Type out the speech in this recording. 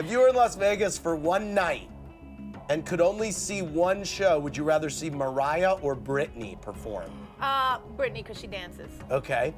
If you were in Las Vegas for one night and could only see one show, would you rather see Mariah or Britney perform? Uh, Britney, because she dances. Okay.